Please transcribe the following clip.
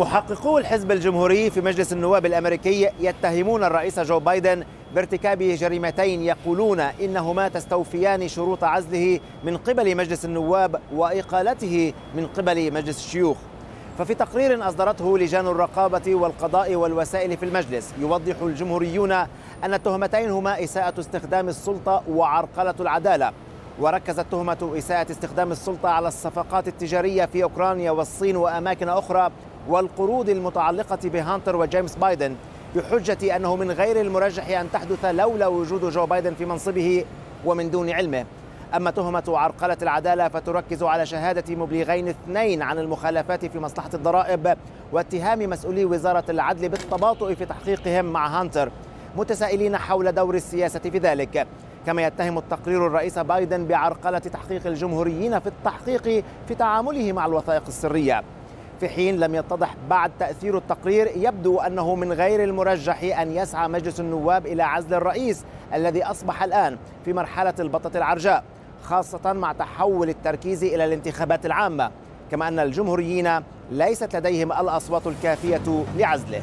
محققو الحزب الجمهوري في مجلس النواب الأمريكي يتهمون الرئيس جو بايدن بارتكاب جريمتين يقولون إنهما تستوفيان شروط عزله من قبل مجلس النواب وإقالته من قبل مجلس الشيوخ. ففي تقرير أصدرته لجان الرقابة والقضاء والوسائل في المجلس يوضح الجمهوريون أن التهمتين هما إساءة استخدام السلطة وعرقلة العدالة وركزت تهمة إساءة استخدام السلطة على الصفقات التجارية في أوكرانيا والصين وأماكن أخرى والقروض المتعلقة بهانتر وجيمس بايدن بحجة أنه من غير المرجح أن تحدث لولا وجود جو بايدن في منصبه ومن دون علمه. أما تهمة عرقلة العدالة فتركز على شهادة مبلغين اثنين عن المخالفات في مصلحة الضرائب واتهام مسؤولي وزارة العدل بالتباطؤ في تحقيقهم مع هانتر متسائلين حول دور السياسة في ذلك. كما يتهم التقرير الرئيس بايدن بعرقلة تحقيق الجمهوريين في التحقيق في تعامله مع الوثائق السرية. في حين لم يتضح بعد تأثير التقرير يبدو أنه من غير المرجح أن يسعى مجلس النواب إلى عزل الرئيس الذي أصبح الآن في مرحلة البطة العرجاء خاصة مع تحول التركيز إلى الانتخابات العامة. كما أن الجمهوريين ليست لديهم الأصوات الكافية لعزله.